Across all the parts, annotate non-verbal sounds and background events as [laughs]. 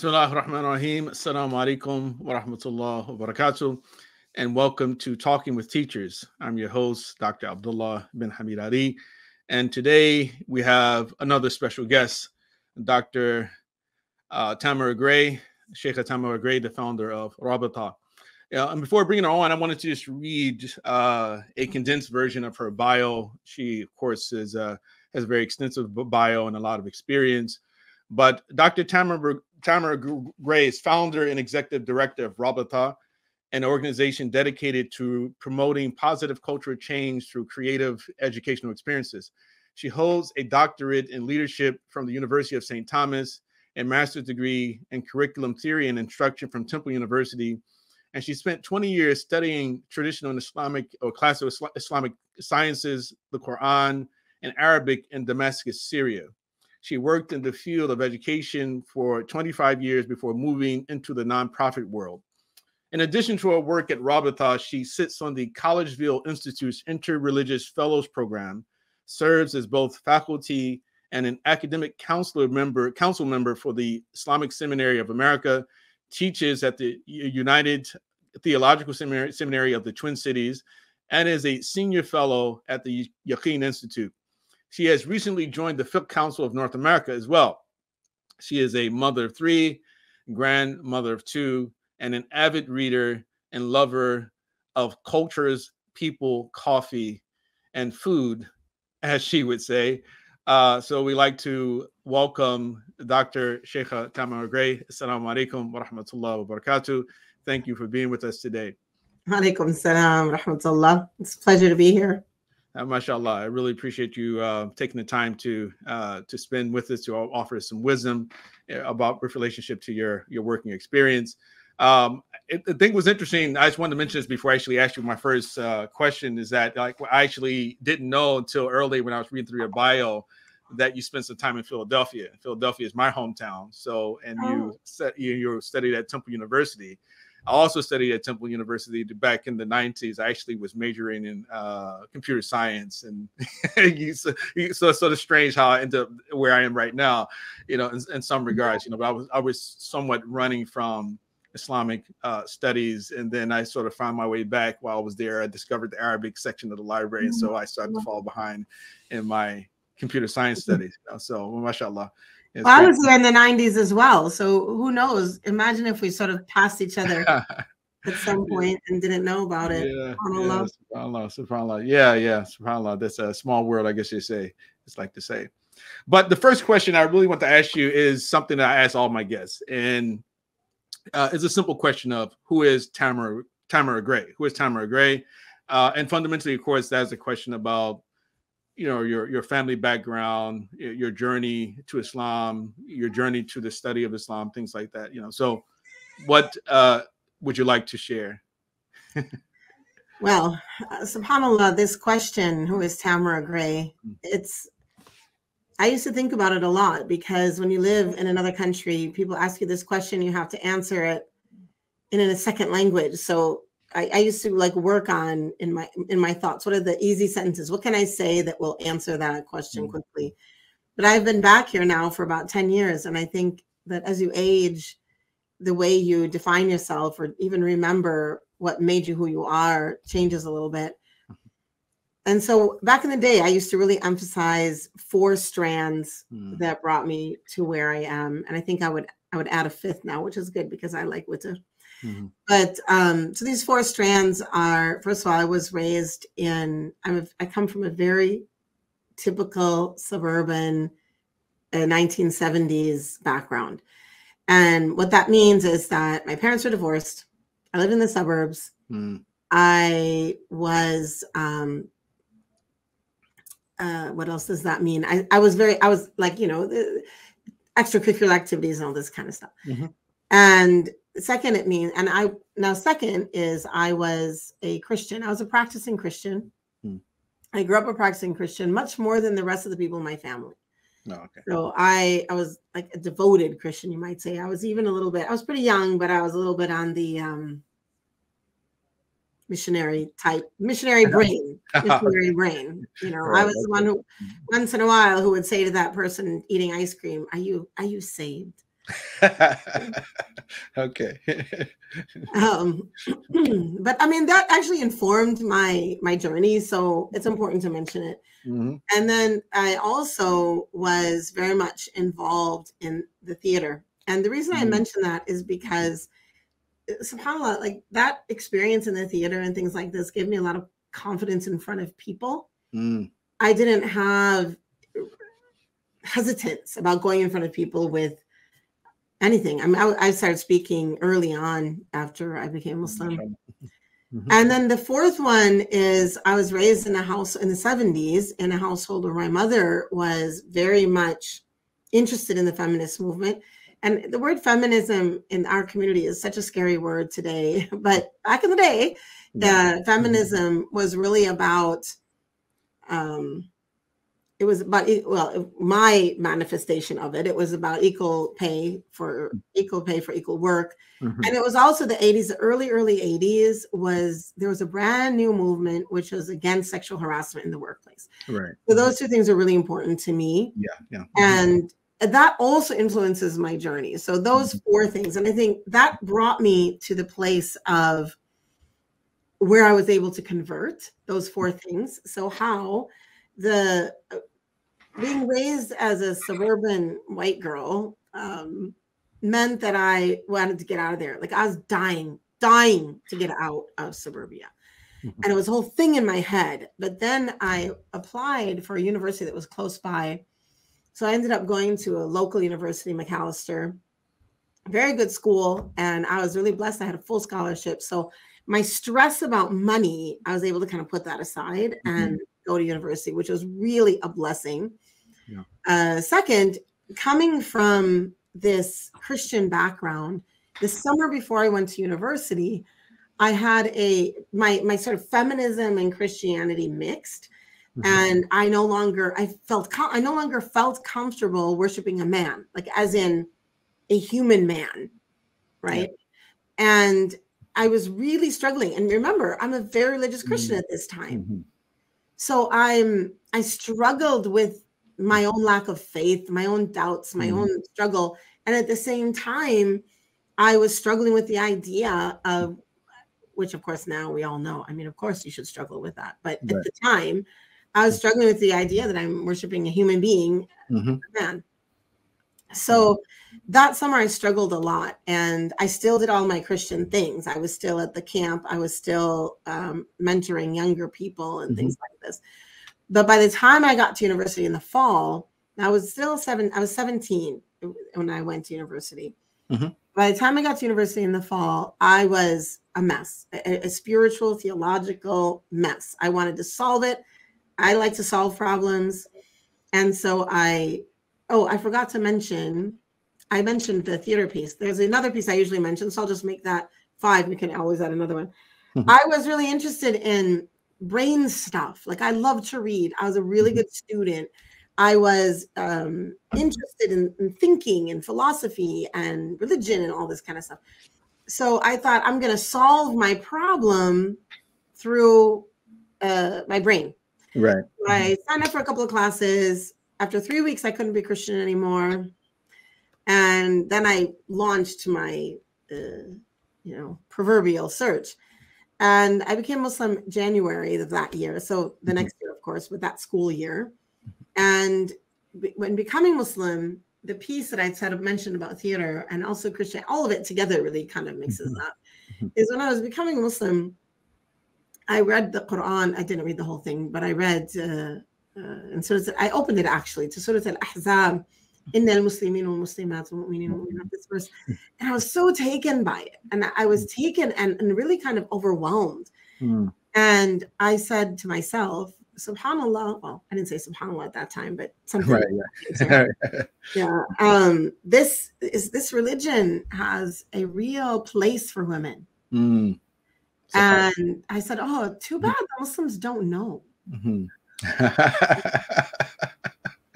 Bismillah ar-Rahman ar-Rahim. Assalamu alaikum wa rahmatullah wa barakatuh. And welcome to Talking with Teachers. I'm your host, Dr. Abdullah bin Hamid Ali. And today we have another special guest, Dr. Uh, Tamara Gray, Sheikh Tamara Gray, the founder of Rabata. Yeah, and before bringing her on, I wanted to just read uh, a condensed version of her bio. She, of course, is uh, has a very extensive bio and a lot of experience. But Dr. Tamara, Tamara Gray is founder and executive director of Rabata, an organization dedicated to promoting positive cultural change through creative educational experiences. She holds a doctorate in leadership from the University of St. Thomas, and master's degree in curriculum theory and instruction from Temple University. And she spent 20 years studying traditional Islamic or classical Islamic sciences, the Quran, and Arabic in Damascus, Syria. She worked in the field of education for 25 years before moving into the nonprofit world. In addition to her work at Rabata, she sits on the Collegeville Institute's Interreligious Fellows Program, serves as both faculty and an academic counselor member, council member for the Islamic Seminary of America, teaches at the United Theological Seminary, Seminary of the Twin Cities, and is a senior fellow at the Yaqeen Institute. She has recently joined the Fiqh Council of North America as well. She is a mother of three, grandmother of two, and an avid reader and lover of cultures, people, coffee, and food, [laughs] as she would say. Uh, so we like to welcome Dr. Sheikha Tamara Gray. Assalamu alaikum wa rahmatullah wa barakatuh. Thank you for being with us today. Alaikum salam rahmatullah. It's a pleasure to be here. Uh, mashallah, I really appreciate you uh, taking the time to uh, to spend with us to offer us some wisdom uh, about relationship to your your working experience. Um, it, the thing was interesting. I just wanted to mention this before I actually asked you my first uh, question. Is that like I actually didn't know until early when I was reading through your bio that you spent some time in Philadelphia. Philadelphia is my hometown. So, and oh. you said you, you studied at Temple University. I also studied at Temple University back in the 90s. I actually was majoring in uh, computer science, and [laughs] so, so it's sort of strange how I ended up where I am right now. You know, in, in some regards, you know, but I was I was somewhat running from Islamic uh, studies, and then I sort of found my way back while I was there. I discovered the Arabic section of the library, and so I started to fall behind in my computer science studies. You know, so, mashallah. Well, I was there in the 90s as well. So who knows? Imagine if we sort of passed each other [laughs] at some point and didn't know about it. Yeah, SubhanAllah. Yeah, SubhanAllah, SubhanAllah. Yeah, yeah, SubhanAllah. That's a small world, I guess you say. It's like to say. But the first question I really want to ask you is something that I ask all my guests. And uh, it's a simple question of who is Tamara, Tamara Gray? Who is Tamara Gray? Uh, and fundamentally, of course, that's a question about you know your your family background your journey to islam your journey to the study of islam things like that you know so what uh would you like to share? Well uh, subhanallah this question who is tamara gray? Hmm. it's i used to think about it a lot because when you live in another country people ask you this question you have to answer it in a second language. So I, I, used to like work on in my in my thoughts what are the easy sentences what can i say that will answer that question mm-hmm. quickly but i've been back here now for about 10 years and i think that as you age the way you define yourself or even remember what made you who you are changes a little bit and so back in the day i used to really emphasize four strands mm. that brought me to where i am and i think i would i would add a fifth now which is good because i like with Mm-hmm. But um, so these four strands are first of all, I was raised in I'm a, I come from a very typical suburban uh, 1970s background. And what that means is that my parents were divorced. I lived in the suburbs. Mm. I was um, uh, what else does that mean? I, I was very, I was like, you know, the extracurricular activities and all this kind of stuff. Mm-hmm. And second it means and i now second is i was a christian. I was a practicing christian. Hmm. i grew up a practicing christian much more than the rest of the people in my family. Oh, okay. so i i was like a devoted christian you might say. I was even a little bit i was pretty young but i was a little bit on the um missionary type missionary [laughs] brain [laughs] missionary brain you know. Right. i was the one who once in a while who would say to that person eating ice cream are you are you saved [laughs] okay. [laughs] um, [clears throat] but I mean that actually informed my my journey, so it's important to mention it. Mm-hmm. And then I also was very much involved in the theater, and the reason mm-hmm. I mention that is because, uh, subhanallah, like that experience in the theater and things like this gave me a lot of confidence in front of people. Mm. I didn't have hesitance about going in front of people with anything. I mean, I, I started speaking early on after I became Muslim. Mm-hmm. And then the fourth one is I was raised in a house in the 70s in a household where my mother was very much interested in the feminist movement. And the word feminism in our community is such a scary word today. [laughs] But back in the day, uh, feminism was really about um, it was about well my manifestation of it it was about equal pay for equal pay for equal work. Mm-hmm. and it was also the 80s the early early 80s was there was a brand new movement which was against sexual harassment in the workplace. Right. So those two things are really important to me. Yeah yeah. And that also influences my journey. So those mm-hmm. four things and i think that brought me to the place of where i was able to convert those four things. So how the being raised as a suburban white girl um, meant that I wanted to get out of there. Like I was dying, dying to get out of suburbia. Mm-hmm. And it was a whole thing in my head. But then I applied for a university that was close by. So I ended up going to a local university, Macalester, very good school. And I was really blessed. I had a full scholarship. So my stress about money, I was able to kind of put that aside mm-hmm. and go to university, which was really a blessing. Yeah. Uh, second, coming from this Christian background, the summer before I went to university, I had a my my sort of feminism and Christianity mixed, mm-hmm. and I no longer I felt com- I no longer felt comfortable worshiping a man, like as in a human man, right? Yeah. And I was really struggling. And remember, I'm a very religious Christian mm-hmm. at this time. Mm-hmm. So I'm I struggled with my own lack of faith, my own doubts, my mm-hmm. own struggle. And at the same time, I was struggling with the idea of which of course now we all know. I mean, of course you should struggle with that. But right. at the time, I was struggling with the idea that I'm worshiping a human being, mm-hmm. man. So that summer I struggled a lot and I still did all my Christian things. I was still at the camp. I was still um, mentoring younger people and mm-hmm. things like this. But by the time I got to university in the fall, I was still seven, I was 17 when I went to university. Mm-hmm. By the time I got to university in the fall, I was a mess, a, a spiritual, theological mess. I wanted to solve it. I like to solve problems. And so I, oh, I forgot to mention, I mentioned the theater piece. There's another piece I usually mention, so I'll just make that five. We can always add another one. Mm-hmm. I was really interested in brain stuff. Like I love to read. I was a really mm-hmm. good student. I was um, interested in, in, thinking and philosophy and religion and all this kind of stuff. So I thought I'm going to solve my problem through uh, my brain. Right. So I mm-hmm. signed up for a couple of classes. After three weeks, I couldn't be Christian anymore, and then I launched my, uh, you know, proverbial search and I became Muslim January of that year. So the mm-hmm. next year, of course, with that school year. And when becoming Muslim, the piece that I said mentioned about theater and also Christian, all of it together really kind of mixes mm-hmm. up. Mm-hmm. Is when I was becoming Muslim, I read the Quran. I didn't read the whole thing, but I read uh, uh, and so I opened it actually to Surah Al Ahzab in the Muslimin wal Muslimat this verse. And I was so taken by it. And I was taken and, and really kind of overwhelmed. Mm. And I said to myself, subhanallah well i didn't say subhanallah at that time but something right, yeah. [laughs] yeah um this is this religion has a real place for women mm. and i said oh too bad the muslims don't know mm-hmm. [laughs]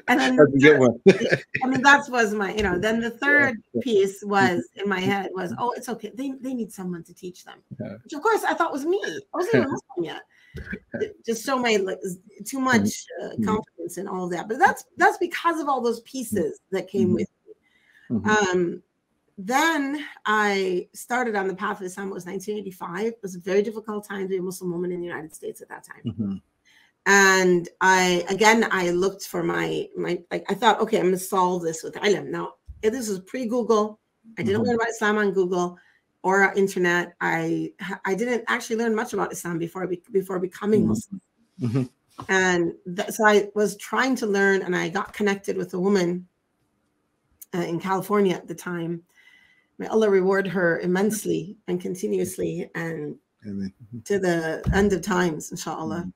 and then the [laughs] I mean, that was my, you know, then the third piece was [laughs] in my head was, oh, it's okay. They, they need someone to teach them, which of course I thought was me. I wasn't even [laughs] Muslim yet. Just so my like too mm-hmm. much uh, mm-hmm. confidence in all of that. But that's that's because of all those pieces that came mm-hmm. with me. Mm-hmm. Um, then I started on the path of Islam. It was 1985. It was a very difficult time to be a Muslim woman in the United States at that time. Mm-hmm. And I again I looked for my my like I thought, okay, I'm gonna solve this with ilm. Now this was pre-Google. I didn't mm-hmm. learn about Islam on Google or internet. I I didn't actually learn much about Islam before before becoming mm-hmm. Muslim. Mm-hmm. And th- so I was trying to learn, and I got connected with a woman uh, in California at the time. May Allah reward her immensely and continuously, and Amen. to the end of times, inshallah, mm-hmm.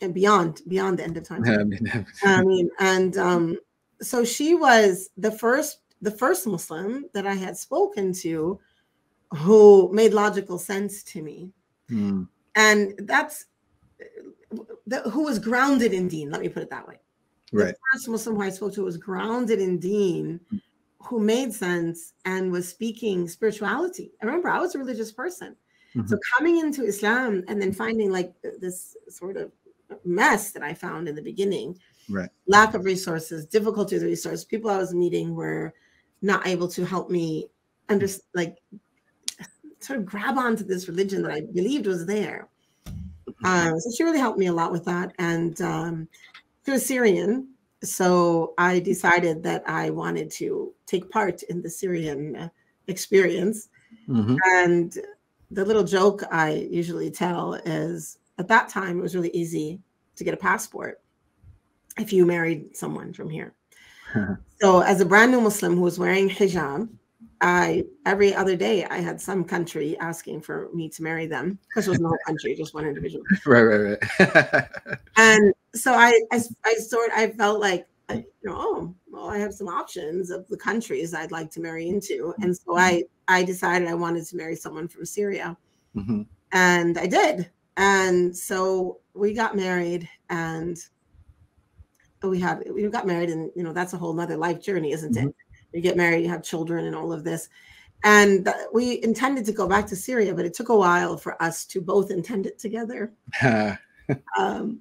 And beyond, beyond the end of time. [laughs] I mean, and um, so she was the first, the first Muslim that I had spoken to, who made logical sense to me, mm. and that's the, who was grounded in Deen. Let me put it that way. Right. The first Muslim who I spoke to was grounded in Deen, who made sense and was speaking spirituality. I remember I was a religious person. Mm-hmm. So coming into Islam and then finding like this sort of mess that I found in the beginning, right? Lack of resources, difficulty with resources. People I was meeting were not able to help me understand, like sort of grab onto this religion that I believed was there. Uh, so she really helped me a lot with that. And um, she was Syrian. So I decided that I wanted to take part in the Syrian experience. Mm-hmm. And the little joke I usually tell is at that time, it was really easy to get a passport if you married someone from here. [laughs] so, as a brand new Muslim who was wearing hijab, I every other day I had some country asking for me to marry them because it was no country, just one individual. [laughs] Right, right, right. [laughs] and so I, I, I sort I felt like you know, oh, well, I have some options of the countries I'd like to marry into, and so I I decided I wanted to marry someone from Syria, mm-hmm. and I did, and so we got married, and we had we got married, and you know that's a whole nother life journey, isn't mm-hmm. it? you get married, you have children, and all of this. And we intended to go back to Syria, but it took a while for us to both intend it together. [laughs] um,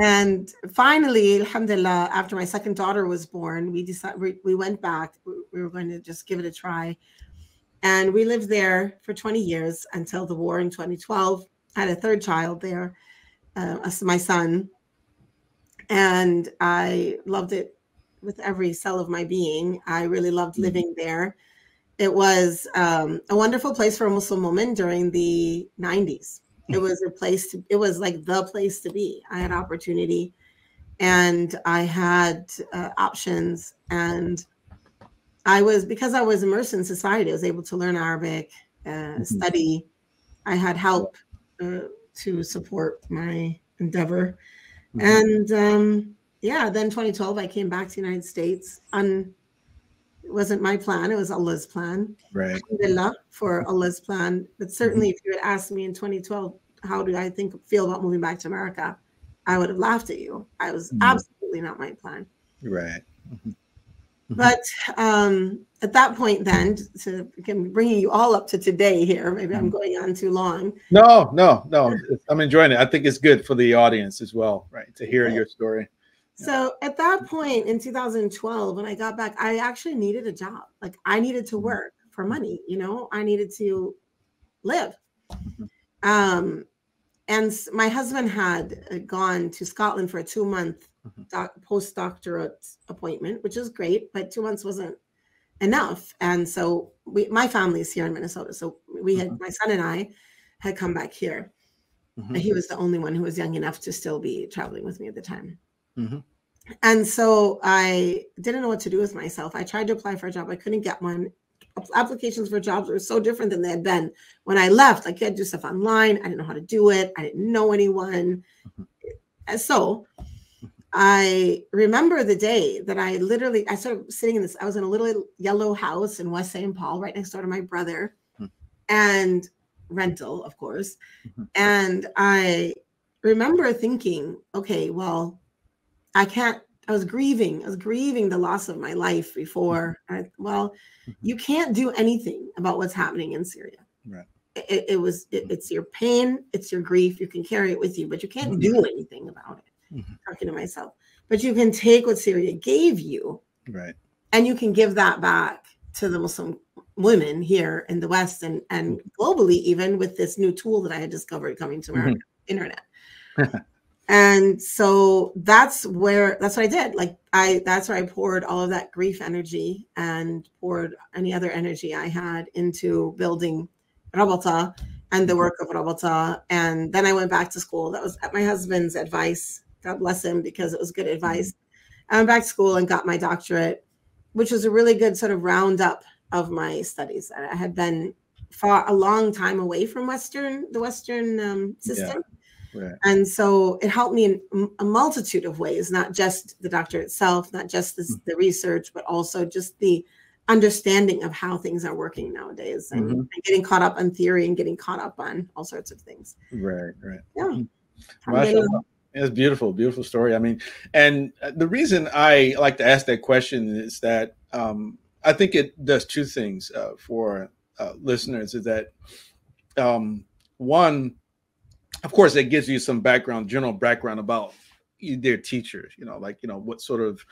and finally, alhamdulillah, after my second daughter was born, we decided we, we went back. We were going to just give it a try. And we lived there for 20 years until the war in 2012. I had a third child there, uh, my son. And I loved it with every cell of my being. I really loved mm-hmm. living there. It was um, a wonderful place for a Muslim woman during the 90s. It mm. was a place to, it was like the place to be. I had opportunity and I had uh, options. And I was, because I was immersed in society, I was able to learn Arabic, uh, mm-hmm. study. I had help uh, to support my endeavor. Mm-hmm. And um, yeah, then 2012, I came back to the United States. Un, it wasn't my plan; it was Allah's plan. Right. Alhamdulillah for Allah's plan. But certainly, mm-hmm. if you had asked me in 2012, how do I think feel about moving back to America, I would have laughed at you. I was mm-hmm. absolutely not my plan. Right. Mm-hmm. But um, at that point, then, to again, bringing you all up to today here, maybe I'm mm-hmm. going on too long. No, no, no. I'm enjoying it. I think it's good for the audience as well, right, to hear your story. So at that point in 2012, when I got back, I actually needed a job. Like I needed to mm-hmm. work for money, you know, I needed to live. Um, and my husband had uh, gone to Scotland for a two month. Doc- postdoctorate appointment, which is great, but two months wasn't enough. And so we, my family is here in Minnesota. So we had, my son and I had come back here. Mm-hmm. He was the only one who was young enough to still be traveling with me at the time. Mm-hmm. And so I didn't know what to do with myself. I tried to apply for a job, I couldn't get one. Applications for jobs were so different than they had been when I left. Like, I had to do stuff online. I didn't know how to do it. I didn't know anyone. Mm-hmm. So I remember the day that I literally I started sitting in this. I was in a little yellow house in West St. Paul, right next door to my brother, mm-hmm. and rental, of course. Mm-hmm. And I remember thinking, okay, well, I can't, I was grieving. I was grieving the loss of my life before. I, well, mm-hmm. you can't do anything about what's happening in Syria. Right. It, it was, it, it's your pain, it's your grief. You can carry it with you, but you can't mm-hmm. do anything about it. Mm-hmm. Talking to myself, but you can take what Syria gave you. Right. and you can give that back to the Muslim women here in the West and and mm-hmm. globally, even with this new tool that I had discovered coming to America, mm-hmm. internet. [laughs] and so that's where that's what I did. Like I that's where I poured all of that grief energy and poured any other energy I had into building Rabata and the mm-hmm. work of Rabata. And then I went back to school. That was at my husband's advice. God bless him because it was good advice. I went back to school and got my doctorate, which was a really good sort of roundup of my studies. I had been far a long time away from Western the Western um, system. Yeah. Right. And so it helped me in a multitude of ways, not just the doctor itself, not just this, mm-hmm. the research, but also just the understanding of how things are working nowadays and, mm-hmm. and, getting caught up on theory and getting caught up on all sorts of things. Right, right. Yeah. Mm-hmm. It's beautiful, beautiful story. I mean, and uh, the reason I like to ask that question is that um, I think it does two things uh, for uh, listeners. Is that um, one, of course, it gives you some background, general background about their teachers. You know, like you know what sort of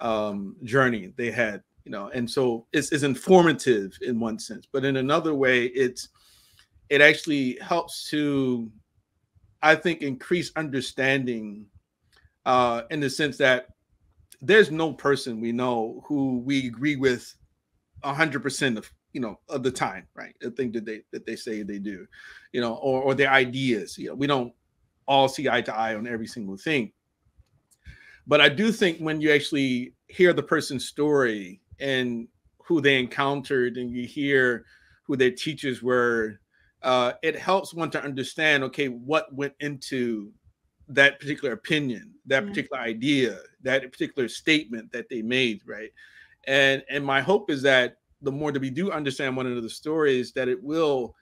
um, journey they had. You know, and so it's, it's informative in one sense, but in another way, it's it actually helps to I think, increase understanding uh, in the sense that there's no person we know who we agree with hundred percent of you know of the time, right? The thing that they that they say they do, you know, or or their ideas. You know, we don't all see eye to eye on every single thing. But I do think when you actually hear the person's story and who they encountered, and you hear who their teachers were, uh, it helps one to understand okay what went into that particular opinion that mm-hmm. particular idea that particular statement that they made right? And and my hope is that the more that we do understand one another's stories that it will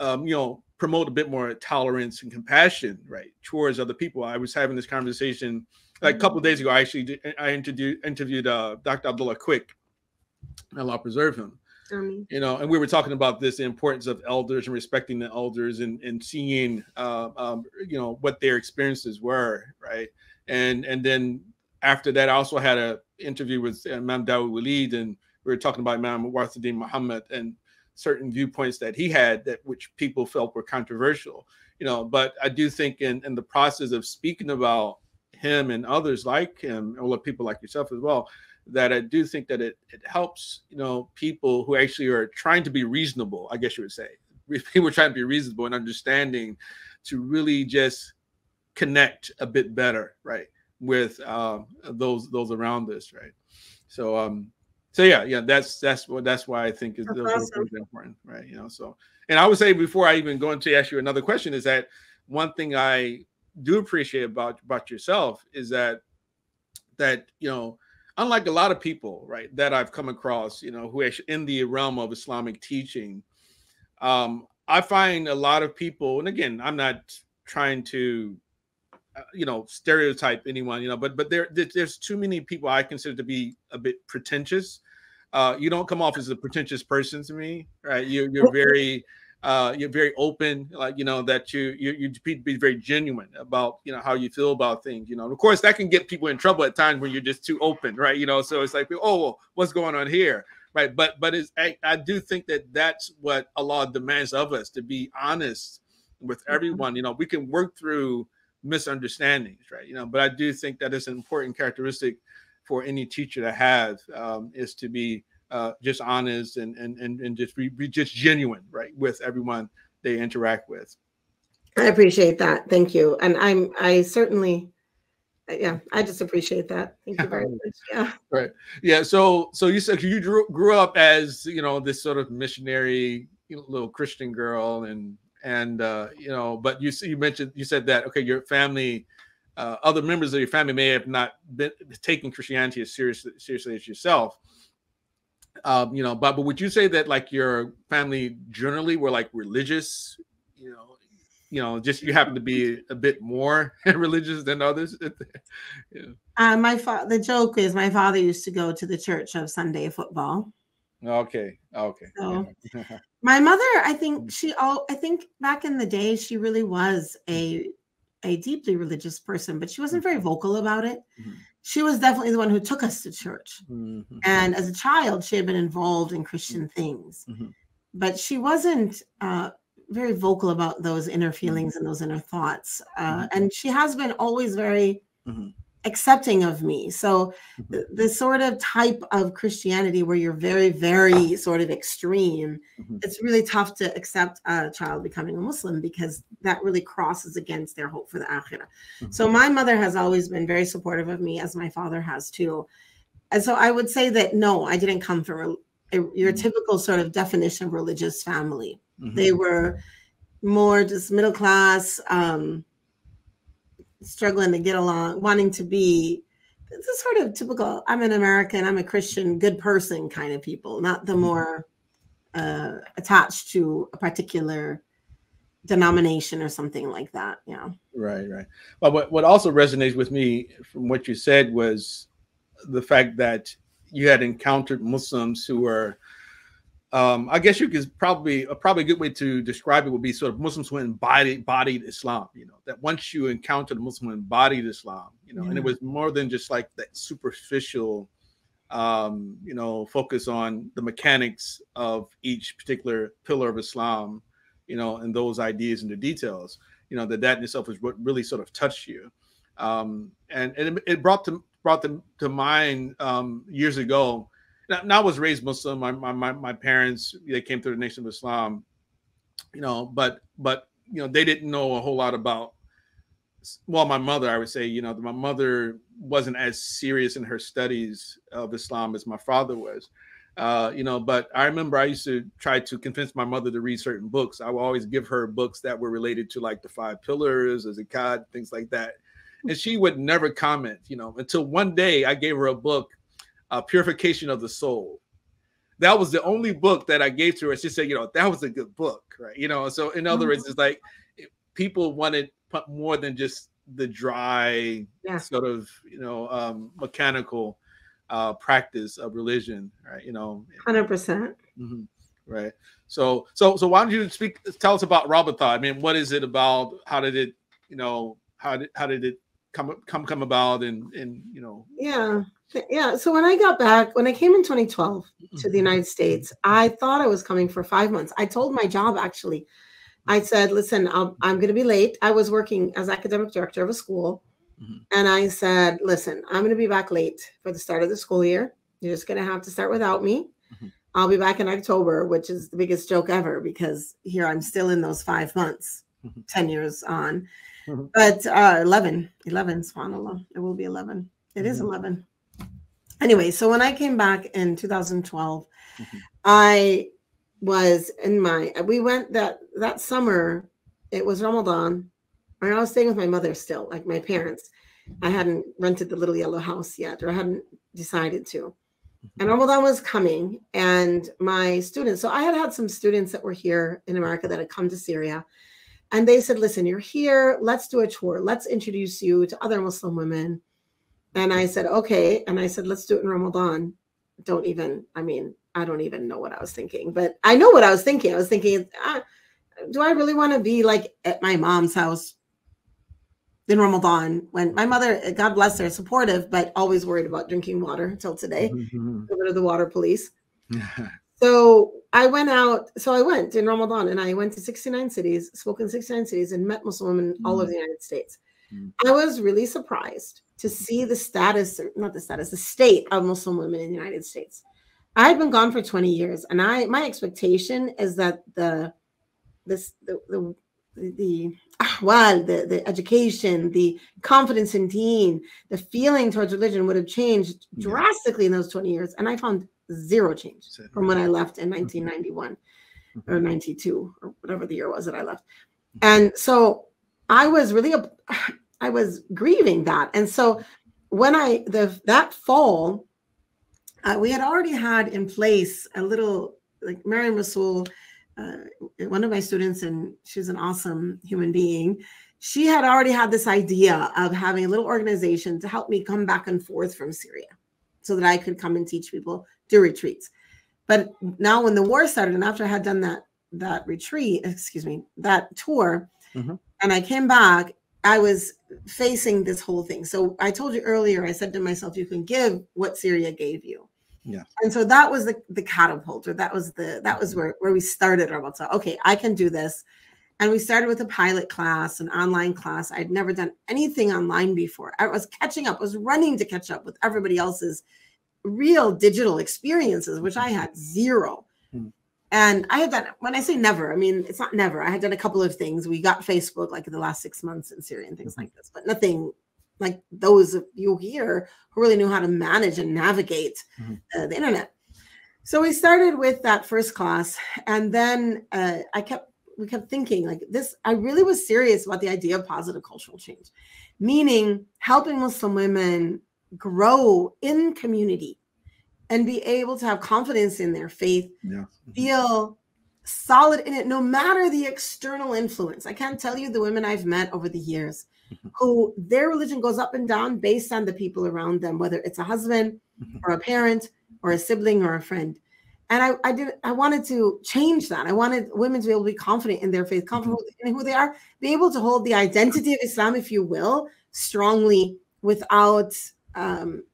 um, you know promote a bit more tolerance and compassion right towards other people. I was having this conversation like a couple days ago i actually did, i interviewed interviewed uh, dr abdullah Quick allah preserve him you know, and we were talking about this the importance of elders and respecting the elders and and seeing, uh, um, you know, what their experiences were, right? And and then after that, I also had a interview with Imam Dawood Walid, and we were talking about Imam Warithuddin Muhammad and certain viewpoints that he had that which people felt were controversial, you know. But I do think in in the process of speaking about him and others like him, or people like yourself as well, that I do think that it it helps you know people who actually are trying to be reasonable. I guess you would say [laughs] people are trying to be reasonable and understanding to really just connect a bit better, right, with um, those those around us, right. So um, so yeah, yeah, that's that's what that's why I think is awesome. important, right? You know, so and I would say before I even go into ask you another question is that one thing I do appreciate about about yourself is that that you know unlike a lot of people, right, that I've come across, you know, who actually in the realm of Islamic teaching, um, I find a lot of people, and again, I'm not trying to, uh, you know, stereotype anyone, you know, but but there there's too many people I consider to be a bit pretentious. Uh, you don't come off as a pretentious person to me, right? You're you're very uh, you're very open, like you know that you you you be, very genuine about you know how you feel about things. You know, and of course that can get people in trouble at times when you're just too open, right? You know, so it's like, oh, what's going on here, right? But but it's I, I do think that that's what Allah demands of us to be honest with mm-hmm. everyone. You know, we can work through misunderstandings, right? You know, but I do think that is an important characteristic for any teacher to have um, is to be uh, just honest and and and, and just be, be just genuine, right, with everyone they interact with. I appreciate that. Thank you. And I'm I certainly yeah, I just appreciate that. Thank you very [laughs] much. Yeah. Right. Yeah. So so you said you grew, grew up as you know this sort of missionary you know, little Christian girl and and uh, you know, but you you mentioned you said that okay, your family, uh, other members of your family may have not been taking Christianity as seriously seriously as yourself um, you know, but but would you say that like your family generally were like religious, you know, you know, just you happen to be a bit more [laughs] religious than others? [laughs] yeah. uh, my father, the joke is my father used to go to the church of Sunday football. Okay. Okay. So, [laughs] my mother, I think she all I think back in the day she really was a a deeply religious person, but she wasn't very vocal about it. Mm-hmm. She was definitely the one who took us to church. Mm-hmm. And as a child, she had been involved in Christian things, mm-hmm. but she wasn't uh, very vocal about those inner mm-hmm. feelings and those inner thoughts. Uh, mm-hmm. and she has been always very mm-hmm accepting of me. So mm-hmm. the, the, sort of type of Christianity where you're very, very sort of extreme, mm-hmm. it's really tough to accept a child becoming a Muslim because that really crosses against their hope for the akhirah. Mm-hmm. So my mother has always been very supportive of me, as my father has too. And so I would say that no, I didn't come from a, a, your mm-hmm. typical sort of definition of religious family. They mm-hmm. were more just middle class. Um, struggling to get along, wanting to be it's a sort of typical I'm an American, I'm a Christian, good person kind of people, not the mm-hmm. more uh, attached to a particular denomination or something like that. Yeah. Right, right. But what, what also resonates with me from what you said was the fact that you had encountered Muslims who were um, I guess you could probably a probably a good way to describe it would be sort of Muslims who embodied, embodied Islam. You know that once you encounter the Muslim who embodied Islam, you know, yeah. and it was more than just like that superficial, um, you know, focus on the mechanics of each particular pillar of Islam, you know, and those ideas and the details. You know that that in itself is what really sort of touched you, um, and, and it, it brought to brought them to mind um, years ago now, I was raised Muslim. My, my my parents they came through the Nation of Islam, you know, but but you know they didn't know a whole lot about. Well, my mother, I would say, you know, my mother wasn't as serious in her studies of Islam as my father was. Uh, you know, but I remember I used to try to convince my mother to read certain books. I would always give her books that were related to like the five pillars, a god, things like that. And she would never comment, you know, until one day I gave her a book uh, Purification of the Soul. That was the only book that I gave to her. She said, you know, that was a good book, right? You know, so in other mm-hmm. words, it's like people wanted more than just the dry yeah. sort of, you know, um, mechanical uh, practice of religion, right? You know, 100%. percent mm-hmm. Right. So, so, so why don't you speak, tell us about Rabata? I mean, what is it about? How did it, you know, how did, how did it come, come, come about and, and, you know, yeah yeah. So when I got back, when I came in 2012 to the mm-hmm. United States, I thought I was coming for five months. I told my job actually, I said, listen, i am going to be late. I was working as academic director of a school. Mm-hmm. And I said, listen, I'm going to be back late for the start of the school year. You're just going to have to start without me. Mm-hmm. I'll be back in October, which is the biggest joke ever because here I'm still in those five months, mm-hmm. 10 years on. Mm-hmm. But uh, 11, 11, subhanAllah, it will be 11. It is mm-hmm. 11 anyway, so when I came back in 2012, mm-hmm. I was in my we went that that summer, it was Ramadan. And I was staying with my mother still, like my parents. I hadn't rented the little yellow house yet, or I hadn't decided to. Mm-hmm. And Ramadan was coming, and my students. So I had had some students that were here in America that had come to Syria, and they said, "Listen, you're here. Let's do a tour. Let's introduce you to other Muslim women." And I said, okay. And I said, let's do it in Ramadan. Don't even, I mean, I don't even know what I was thinking, but I know what I was thinking. I was thinking, ah, do I really want to be like at my mom's house in Ramadan when my mother, God bless her, supportive, but always worried about drinking water until today. Mm-hmm. Go to the water police. [laughs] so I went out. So I went in Ramadan and I went to 69 cities, spoke in 69 cities, and met Muslim women mm-hmm. all over mm. the United States. Mm-hmm. I was really surprised to see the status, not the status, the state of Muslim women in the United States. I had been gone for 20 years, and I my expectation is that the this the the the well the, the education, the confidence in deen, the feeling towards religion would have changed drastically in those 20 years. And I found zero change from when I left in 1991 mm-hmm. or 92 or whatever the year was that I left. And so I was really I was grieving that. And so when I the that fall, uh, we had already had in place a little like Mariam Rasul, uh, one of my students, and she's an awesome human being. She had already had this idea of having a little organization to help me come back and forth from Syria so that I could come and teach people, do retreats. But now when the war started, and after I had done that that retreat, excuse me, that tour, mm-hmm. and I came back, I was facing this whole thing. So I told you earlier, I said to myself, you can give what Syria gave you. Yeah. And so that was the, the catapult, or that was the that was where, where we started our okay, I can do this. And we started with a pilot class, an online class. I'd never done anything online before. I was catching up, I was running to catch up with everybody else's real digital experiences, which I had zero. Hmm. And I had done, when I say never, I mean, it's not never. I had done a couple of things. We got Facebook like in the last six months in Syria and things mm-hmm. like this, but nothing like those of you here who really knew how to manage and navigate mm-hmm. uh, the internet. So we started with that first class, and then uh, I kept we kept thinking like this. I really was serious about the idea of positive cultural change, meaning helping Muslim women grow in community and be able to have confidence in their faith, yeah. Mm-hmm. feel solid in it, no matter the external influence. I can't tell you the women I've met over the years mm-hmm. who their religion goes up and down based on the people around them, whether it's a husband mm-hmm. or a parent or a sibling or a friend. And I, I did I wanted to change that. I wanted women to be able to be confident in their faith, confident mm-hmm. in who they are, be able to hold the identity of Islam, if you will, strongly without um,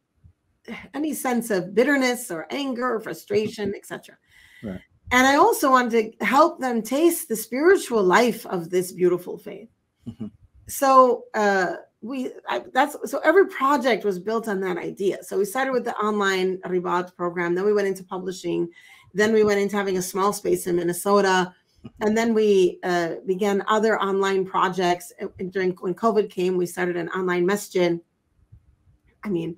any sense of bitterness or anger or frustration, etc. Right. And I also wanted to help them taste the spiritual life of this beautiful faith. Mm-hmm. So uh, we I, that's so every project was built on that idea. So we started with the online Ribat program, then we went into publishing, then we went into having a small space in Minnesota, mm-hmm. and then we uh, began other online projects. And during when COVID came, we started an online masjid. I mean,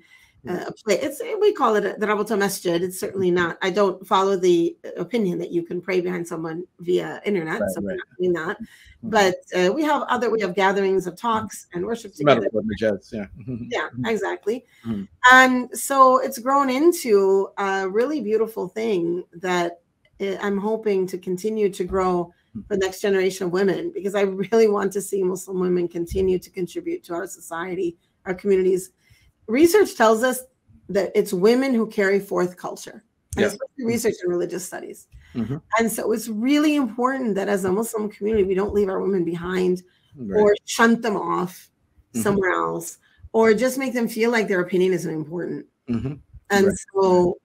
uh, play. It's we call it the Rabata Masjid. It's certainly mm-hmm. not. I don't follow the opinion that you can pray behind someone via internet. Right, so right. we're not doing that. Mm-hmm. But uh, we have other. We have gatherings of talks and worship together. Images, yeah. yeah, exactly. Mm-hmm. And so it's grown into a really beautiful thing that uh, I'm hoping to continue to grow mm. for the next generation of women because I really want to see Muslim women continue to contribute to our society, our communities research tells us that it's women who carry forth culture, and especially research in religious studies. Mm-hmm. And so it's really important that as a Muslim community, we don't leave our women behind right. or shunt them off mm-hmm. somewhere else or just make them feel like their opinion isn't important. Mm-hmm. And right. so,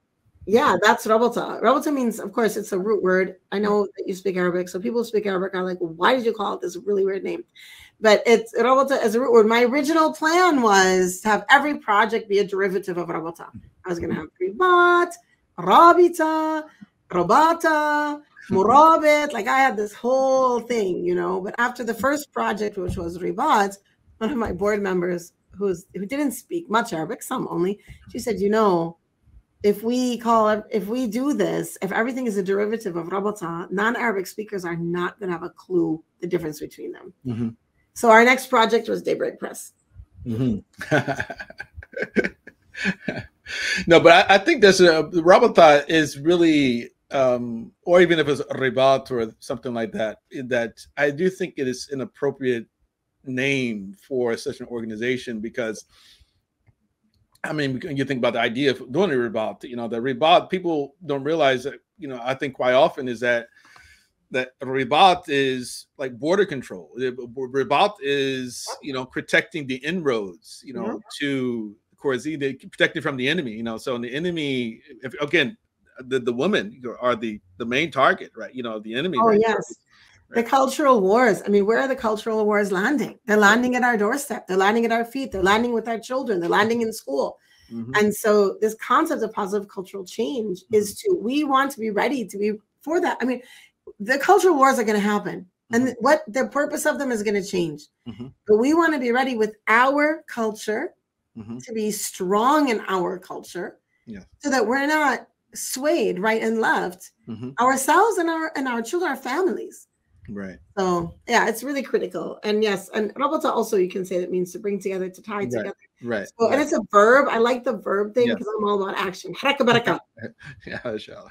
yeah, that's Rabata. Rabata means, of course, it's a root word. I know that you speak Arabic. So people speak Arabic are like, why did you call it this really weird name? But it's Rabata as a root word. My original plan was to have every project be a derivative of Rabata. I was going to have Ribat, Rabita, Rabata, Murabit. Like I had this whole thing, you know. But after the first project, which was Ribat, one of my board members who's who didn't speak much Arabic, some only, she said, you know, if we call if we do this, if everything is a derivative of Rabata, non-Arabic speakers are not going to have a clue the difference between them. Mm-hmm. So our next project was Daybreak Press. Mm-hmm. [laughs] no, but I, I think there's a Rabata is really, um, or even if it's Ribat or something like that, that I do think it is an appropriate name for such an organization because. I mean, you think about the idea of doing a ribat, you know, the ribat, people don't realize that, you know, I think quite often is that that ribat is like border control. Ribat is you know protecting the inroads, you know, mm-hmm. to Khorazi, protecting from the enemy. You know, so the enemy, if, again, the the women are the the main target, right? You know, the enemy. Oh right? yes. Right. The cultural wars. I mean, where are the cultural wars landing? They're landing at our doorstep. They're landing at our feet. They're landing with our children. They're landing in school. Mm-hmm. And so, this concept of positive cultural change mm-hmm. is to we want to be ready to be for that. I mean, the cultural wars are going to happen and mm-hmm. what the purpose of them is going to change mm-hmm. but we want to be ready with our culture mm-hmm. to be strong in our culture yeah. so that we're not swayed right and left mm-hmm. ourselves and our and our children our families Right. So yeah, it's really critical. And yes, and rabata also you can say that means to bring together, to tie right. together. Right. So, right. and it's a verb. I like the verb thing because I'm all about action. [laughs] yeah, inshallah.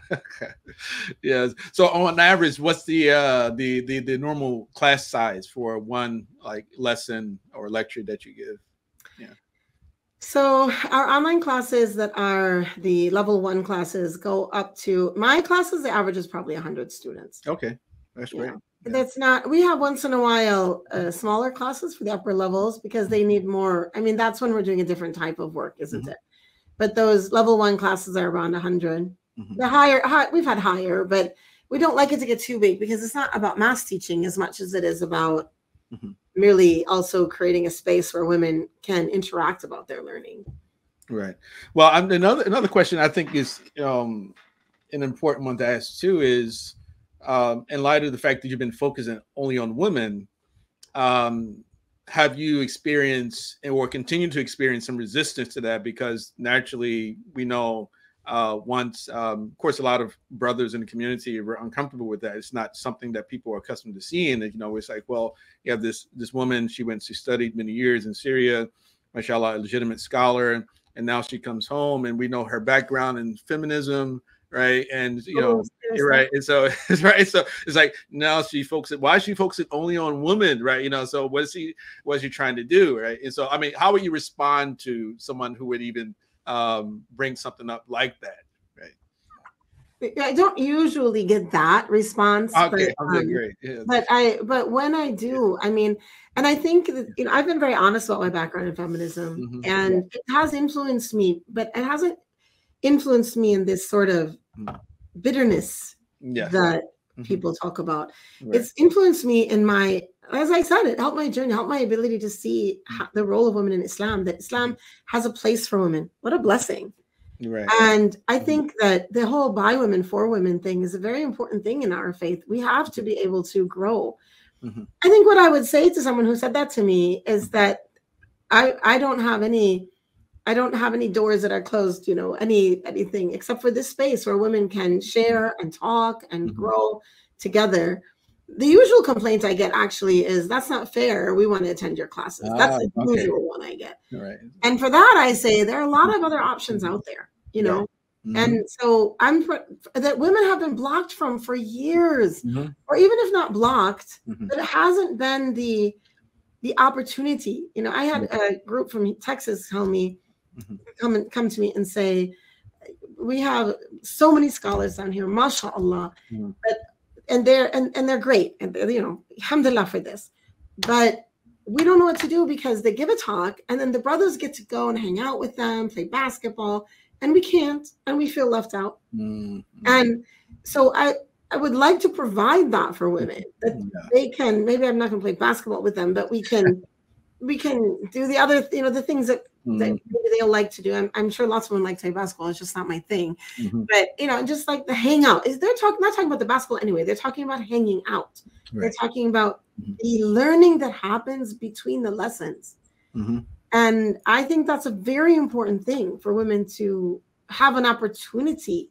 [laughs] yes. So on average, what's the uh the the the normal class size for one like lesson or lecture that you give? Yeah. So our online classes that are the level one classes go up to my classes, the average is probably 100 students. Okay. That's great. Yeah that's not we have once in a while uh, smaller classes for the upper levels because they need more i mean that's when we're doing a different type of work isn't mm-hmm. it but those level one classes are around 100 mm-hmm. the higher high, we've had higher but we don't like it to get too big because it's not about mass teaching as much as it is about mm-hmm. merely also creating a space where women can interact about their learning right well I'm, another another question i think is um an important one to ask too is um, in light of the fact that you've been focusing only on women, um, have you experienced or continue to experience some resistance to that? Because naturally, we know uh, once, um, of course, a lot of brothers in the community were uncomfortable with that. It's not something that people are accustomed to seeing. You know, it's like, well, you have this this woman. She went, she studied many years in Syria, mashallah, a legitimate scholar, and now she comes home, and we know her background in feminism right? And you know, oh, right. And so [laughs] it's right. So it's like now she focuses. Why is she focusing only on women, right? You know, so what is he? What is he trying to do, right? And so I mean, how would you respond to someone who would even um, bring something up like that? Right. I don't usually get that response. Okay, but, um, great. Yeah. But I, but when I do, I mean, and I think that you know, I've been very honest about my background in feminism, mm-hmm. and yeah. it has influenced me, but it hasn't influenced me in this sort of mm. Bitterness yeah. that mm-hmm. people talk about. Right. It's influenced me in my, as I said, it helped my journey, helped my ability to see mm. the role of women in Islam, that Islam mm-hmm. has a place for women. What a blessing. Right. And I mm-hmm. think that the whole by women for women thing is a very important thing in our faith. We have to be able to grow. Mm-hmm. I think what I would say to someone who said that to me is that I I don't have any I don't have any doors that are closed, you know, any anything except for this space where women can share and talk and mm-hmm. grow together. The usual complaint I get actually is that's not fair. We want to attend your classes. that's ah, the okay. usual one I get. Right. And for that, I say there are a lot of other options out there, you know. Mm-hmm. And so I'm that women have been blocked from for years, mm-hmm. or even if not blocked, mm-hmm. but it hasn't been the the opportunity. You know, I had a group from Texas tell me mm-hmm. come and come to me and say, we have so many scholars down here, mashallah, mm-hmm. but and they're and, and they're great, and they're, you know, alhamdulillah for this, but we don't know what to do because they give a talk and then the brothers get to go and hang out with them, play basketball, and we can't, and we feel left out. Mm-hmm. And so I I would like to provide that for women that yeah. they can. Maybe I'm not going to play basketball with them, but we can we can do the other, you know, the things that, that maybe they'll like to do. I'm, I'm, sure lots of women like to play basketball. It's just not my thing. Mm-hmm. But you know, just like the hangout is they're talking not talking about the basketball anyway. They're talking about hanging out. Right. They're talking about mm-hmm. the learning that happens between the lessons. Mm-hmm. And I think that's a very important thing for women to have an opportunity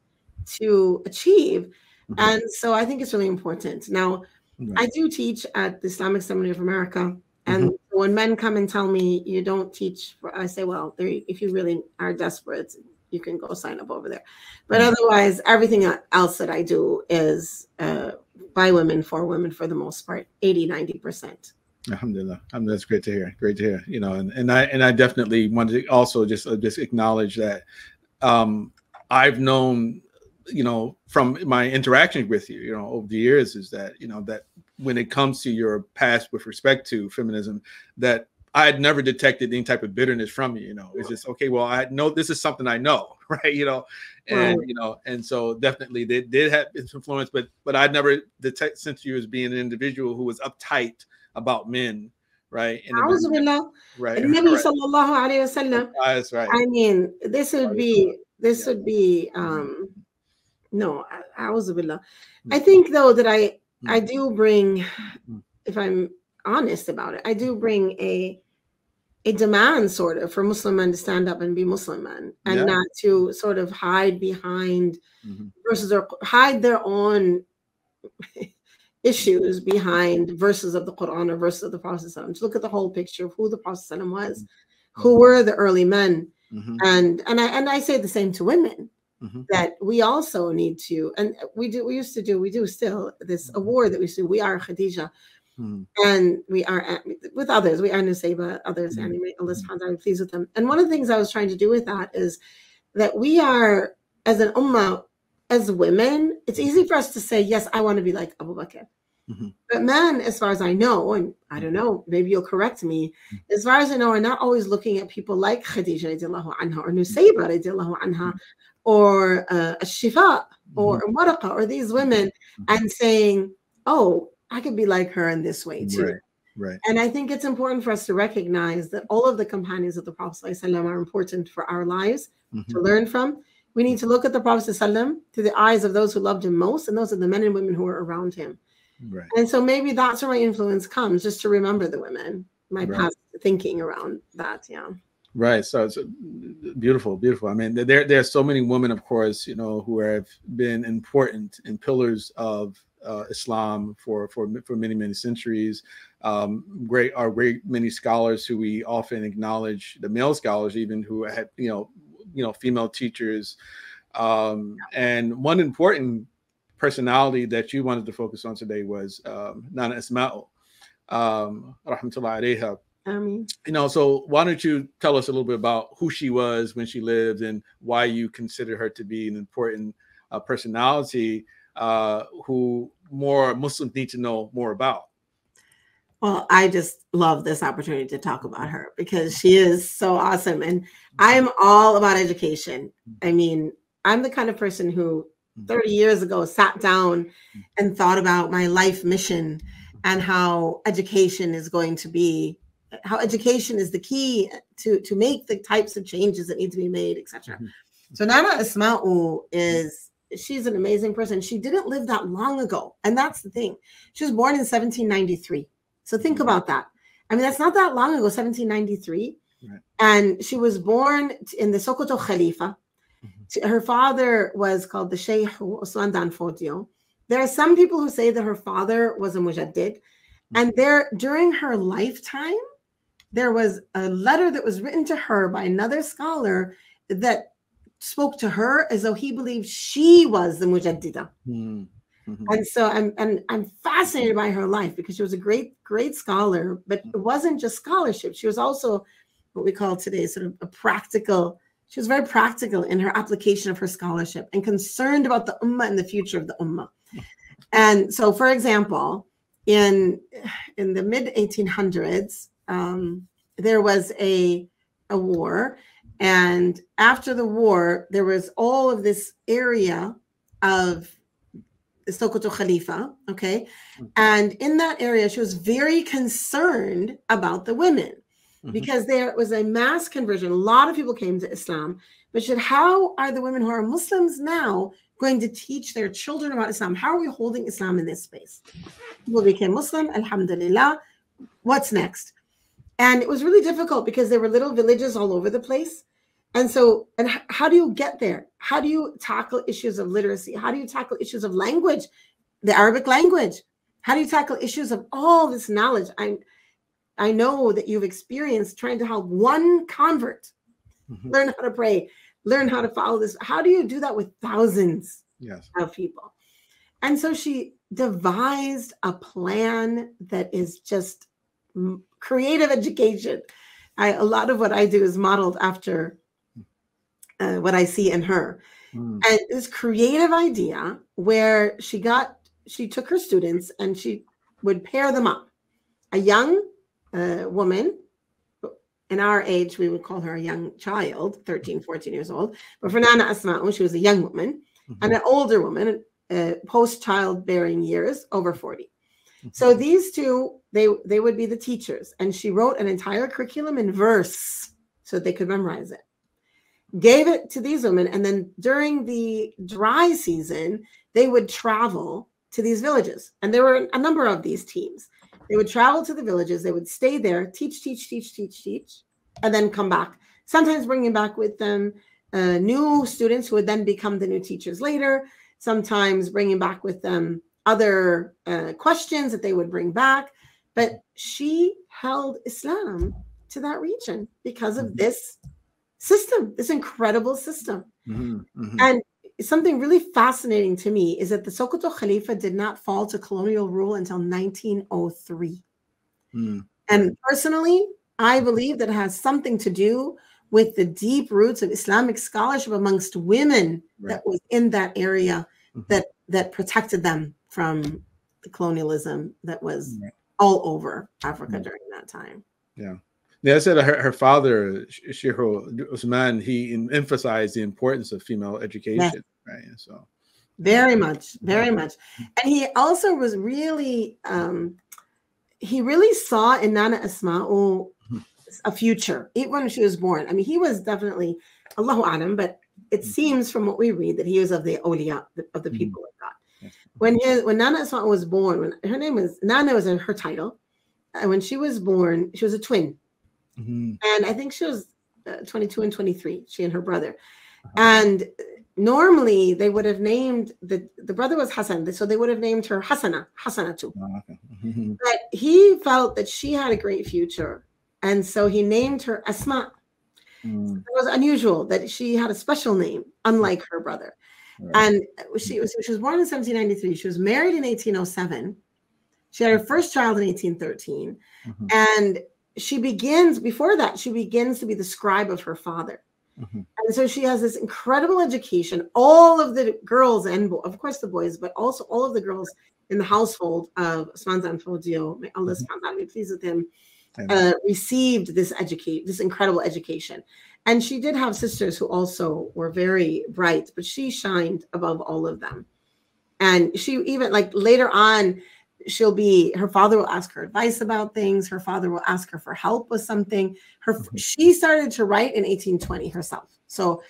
to achieve. Mm-hmm. And so I think it's really important. Now, right. I do teach at the Islamic Seminary of America and mm-hmm. When men come and tell me you don't teach, for, I say, well, if you really are desperate, you can go sign up over there. But mm-hmm. otherwise, everything else that I do is uh, by women, for women for the most part, 80, 90%. Alhamdulillah. That's great to hear. Great to hear. You know, and, and I and I definitely want to also just uh, just acknowledge that um, I've known, you know, from my interaction with you, you know, over the years, is that you know that when it comes to your past with respect to feminism that I had never detected any type of bitterness from you. You know, it's just okay. Well, I know this is something I know, [laughs] right? You know, and you know, and so definitely they did have influence, but but I'd never detect since you as being an individual who was uptight about men, right? And right. Nabi sallallahu alayhi wasallam. That's right. I mean, this would be this yeah. would be um no, I, I think though that I I mm. do bring, mm. if I'm honest about it, I do bring a a demand sort of for Muslim men to stand up and be Muslim men and yeah. not to sort of hide behind mm-hmm. verses or hide their own [laughs] issues behind verses of the Quran or verses of the Prophet. To look at the whole picture of who the Prophet was, mm-hmm. who were the early men. Mm-hmm. And and I and I say the same to women mm-hmm. that we also need to, and we do, we used to do, we do still this mm-hmm. award that we do. We are Khadija, mm-hmm. and we are with others. We are Nusayba, others, mm-hmm. and may Allah subhanahu wa pleased with them. And one of the things I was trying to do with that is that we are, as an ummah, as women, it's easy for us to say, yes, I want to be like Abu Bakr. Mm-hmm. But men, as far as I know, and I don't know, maybe you'll correct me, mm-hmm. as far as I know, are not always looking at people like Khadija anha or Nusayba anha mm-hmm. Or uh, Shifa or mm-hmm. Or these women mm-hmm. and saying, oh, I could be like her in this way too. Right. Right. And I think it's important for us to recognize that all of the companions of the Prophet ﷺ are important for our lives mm-hmm. to learn from. We need to look at the Prophet ﷺ through the eyes of those who loved him most, and those are the men and women who are around him. Right. And so maybe that's where my influence comes, just to remember the women, my right. past thinking around that. Yeah. Right. So it's beautiful, beautiful. I mean, there there are so many women, of course, you know, who have been important and pillars of uh, Islam for for for many many centuries. Um, great are great many scholars who we often acknowledge, the male scholars even who had you know you know female teachers. Um, and one important personality that you wanted to focus on today was um, Nana Asma'u, um, rahmatullahi alayha. Mean, you know, so why don't you tell us a little bit about who she was when she lived and why you consider her to be an important uh, personality uh, who more Muslims need to know more about? Well, I just love this opportunity to talk about her because she is so awesome. And I'm all about education. I mean, I'm the kind of person who Mm-hmm. 30 years ago sat down mm-hmm. and thought about my life mission and how education is going to be how education is the key to to make the types of changes that need to be made etc mm-hmm. so nana asma'u is she's an amazing person she didn't live that long ago and that's the thing she was born in 1793 so think about that i mean that's not that long ago 1793 right. and she was born in the sokoto khalifa Mm-hmm. Her father was called the Sheikh Usman Dan Fodio. There are some people who say that her father was a mujaddid, mm-hmm. and there during her lifetime, there was a letter that was written to her by another scholar that spoke to her as though he believed she was the mujaddida. Mm-hmm. mm-hmm. And so I'm and I'm fascinated by her life because she was a great, great scholar, but it wasn't just scholarship. She was also what we call today sort of a practical she was very practical in her application of her scholarship and concerned about the ummah and the future of the ummah. And so, for example, in in the mid 1800s, um, there was a a war, and after the war, there was all of this area of the Sokoto Khalifa. Okay, mm-hmm. and in that area, she was very concerned about the women mm-hmm. because there was a mass conversion. A lot of people came to Islam, but she said, how are the women who are Muslims now going to teach their children about Islam? How are we holding Islam in this space? People became Muslim, Alhamdulillah. What's next? And it was really difficult because there were little villages all over the place. And so, and how do you get there? How do you tackle issues of literacy? How do you tackle issues of language, the Arabic language? How do you tackle issues of all this knowledge? I I know that you've experienced trying to help one convert mm-hmm. learn how to pray, learn how to follow this. How do you do that with thousands yes. of people? And so she devised a plan that is just creative education. I, a lot of what I do is modeled after uh, what I see in her. Mm. And this creative idea where she got, she took her students and she would pair them up. A young uh, woman in our age we would call her a young child 13 14 years old but for nana asma'u she was a young woman mm-hmm. and an older woman uh, post childbearing years over 40 mm-hmm. So these two they they would be the teachers. And she wrote an entire curriculum in verse so they could memorize it. Gave it to these women. And then during the dry season they would travel to these villages. And there were a number of these teams. They would travel to the villages, they would stay there, teach, teach, teach, teach, teach, and then come back. Sometimes bringing back with them uh, new students who would then become the new teachers later. Sometimes bringing back with them other uh, questions that they would bring back. But she held Islam to that region because of mm-hmm. this system, this incredible system. Mm-hmm, mm-hmm. And something really fascinating to me is that the Sokoto Khalifa did not fall to colonial rule until 1903. Mm. And personally, I believe that it has something to do with the deep roots of Islamic scholarship amongst women right. that was in that area mm-hmm. that that protected them from the colonialism that was right. all over Africa mm-hmm. during that time. Yeah. Yeah, I said her, her father, Shehu Usman, he emphasized the importance of female education, yes. right? So very much, very much. And he also was really um he really saw in Nana Asma'u a future, even when she was born. I mean, he was definitely Allahu Alam, but it mm-hmm. seems from what we read that he was of the awliya, of the mm-hmm. people of God. When his when Nana Asma was born, when her name was Nana was in her title, and when she was born, she was a twin, mm-hmm. and I think she was uh, 22 and 23. She and her brother, uh-huh. and normally they would have named the the brother was Hassan, so they would have named her Hassana, Hassana too. Oh, okay. but he felt that she had a great future, and so he named her Asma. Mm. It was unusual that she had a special name, unlike her brother. Right. And she was she was born in 1793. She was married in 1807. She had her first child in 1813, mm-hmm. and she begins before that. She begins to be the scribe of her father. Mm-hmm. And so she has this incredible education. All of the girls and of course the boys, but also all of the girls in the household of Usman Dan Fodio, may Allah mm-hmm. be pleased with him, uh, received this educate this incredible education. And she did have sisters who also were very bright, but she shined above all of them. And she even like later on, she'll be her father will ask her advice about things. Her father will ask her for help with something. Her she started to write in 1820 herself. So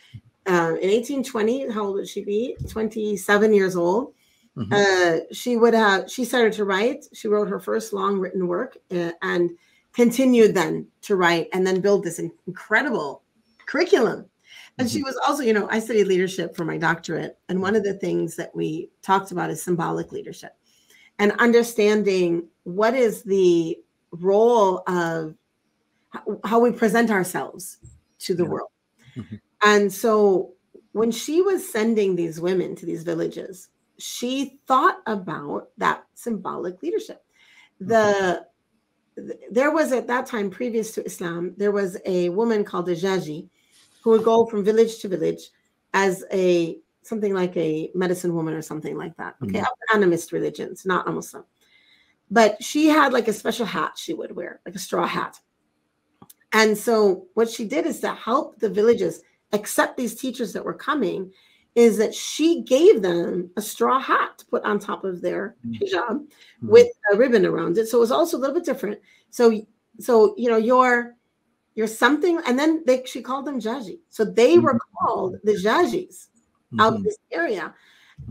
uh, in 1820 how old would she be? 27 years old. Mm-hmm. uh, she would have she started to write. She wrote her first long written work uh, and continued then to write and then build this incredible curriculum and she mm-hmm. was also you know i studied leadership for my doctorate and one of the things that we talked about is symbolic leadership and understanding what is the role of how we present ourselves to the yeah. world. Mm-hmm. And so when she was sending these women to these villages, she thought about that symbolic leadership. The mm-hmm. there was at that time previous to Islam, there was a woman called a Jaji who would go from village to village as a something like a medicine woman or something like that. Okay, mm-hmm. animist religions, not a Muslim. But she had like a special hat she would wear, like a straw hat. And so what she did is to help the villages accept these teachers that were coming, is that she gave them a straw hat to put on top of their mm-hmm. hijab mm-hmm. with a ribbon around it. So it was also a little bit different. So so you know you're you're something, and then they she called them jaji. So they mm-hmm. were called the jajis mm-hmm. out of this area.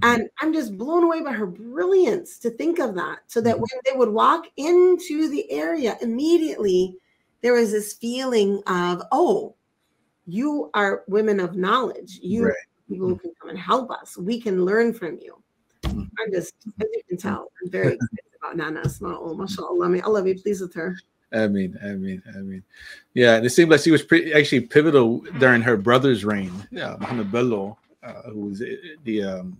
And I'm just blown away by her brilliance to think of that. So that mm-hmm. when they would walk into the area, immediately there was this feeling of, oh, you are women of knowledge. You right. people who can come and help us. We can learn from you. Mm-hmm. I'm just, as you can tell, I'm very excited about Nana Asma'u. MashaAllah. May Allah be pleased with her. I mean, I mean, I mean, yeah. And it seemed like she was pretty actually pivotal during her brother's reign. Yeah, Muhammad Bello uh, who was the um,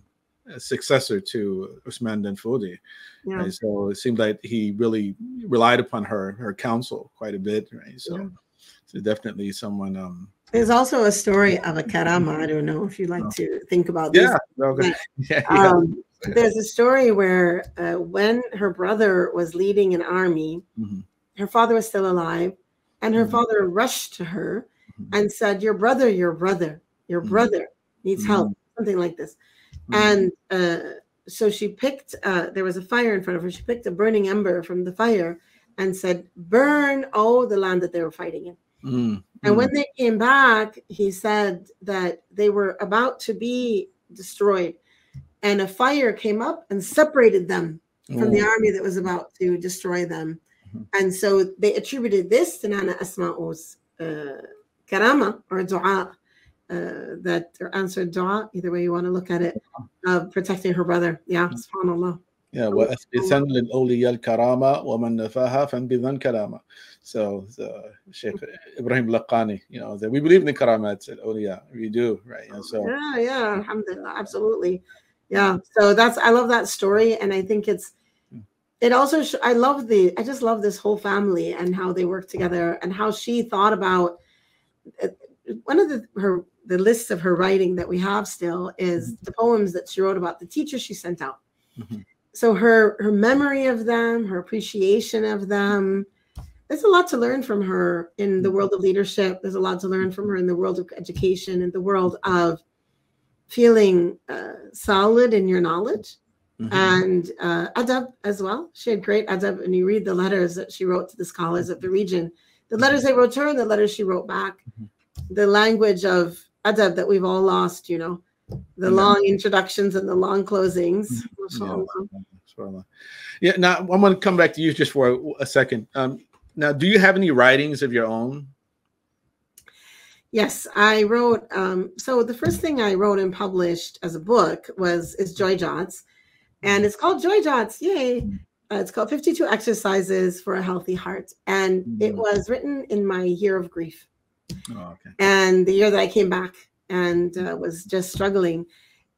successor to Usman Dan Fodio. Yeah. Right? So it seemed like he really relied upon her her counsel quite a bit. Right. So, yeah. so definitely someone. Um, There's also a story of a karama. I don't know if you'd like oh. to think about this. Yeah. Okay. [laughs] yeah, yeah. Um, there's a story where uh, when her brother was leading an army, mm-hmm. Her father was still alive, and her mm-hmm. father rushed to her mm-hmm. and said, "Your brother, your brother, your mm-hmm. brother." needs mm-hmm. help, something like this. Mm-hmm. And uh, so she picked, uh, there was a fire in front of her. She picked a burning ember from the fire and said, Burn, oh, the land that they were fighting in. And when they came back, he said that they were about to be destroyed. And a fire came up and separated them from the oh. army that was about to destroy them. Mm-hmm. And so they attributed this to Nana Asma'u's uh, karama or dua uh, that or answered dua, either way you want to look at it, of protecting her brother. Yeah, subhanAllah. Yeah, وأثبتا للأولياء الكرامة ومن نفاها فانبذا كلامة. So the Sheikh Ibrahim Laqani, you know, that we believe in the karamat al We do, right? And so yeah, yeah, alhamdulillah, absolutely. Yeah. So that's I love that story, and I think it's it also sh- I love the I just love this whole family and how they work together and how she thought about uh, one of the her the lists of her writing that we have still is mm-hmm. the poems that she wrote about the teachers she sent out. Mm-hmm. so her her memory of them, her appreciation of them, there's a lot to learn from her in the world of leadership. There's a lot to learn from her in the world of education, in the world of feeling uh, solid in your knowledge mm-hmm. and uh, adab as well. She had great adab, and you read the letters that she wrote to the scholars of the region, the letters they wrote to her, and the letters she wrote back, mm-hmm. the language of adab that we've all lost, you know, the long introductions and the long closings. [laughs] Yeah. yeah. Now I'm going to come back to you just for a, a second. Um, now, do you have any writings of your own? Yes, I wrote. Um, so the first thing I wrote and published as a book was is Joy Jots, and it's called Joy Jots. Yay! Uh, it's called 52 Exercises for a Healthy Heart, and mm-hmm. it was written in my year of grief, oh, okay. and the year that I came back and uh, was just struggling,